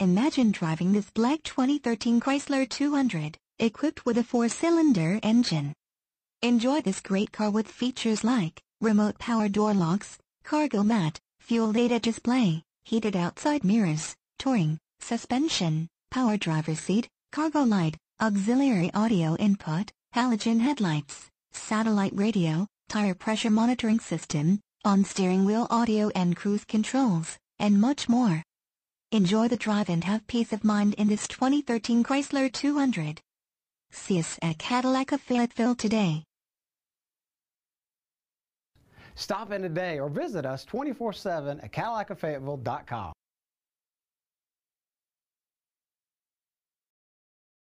Imagine driving this black 2013 Chrysler 200, equipped with a four-cylinder engine. Enjoy this great car with features like remote power door locks, cargo mat, fuel data display, heated outside mirrors, touring, suspension, power driver seat, cargo light, auxiliary audio input, halogen headlights, satellite radio, tire pressure monitoring system, on steering wheel audio and cruise controls, and much more. Enjoy the drive and have peace of mind in this 2013 Chrysler 200. See us at Cadillac of Fayetteville today. Stop in today or visit us 24-7 at CadillacofFayetteville.com.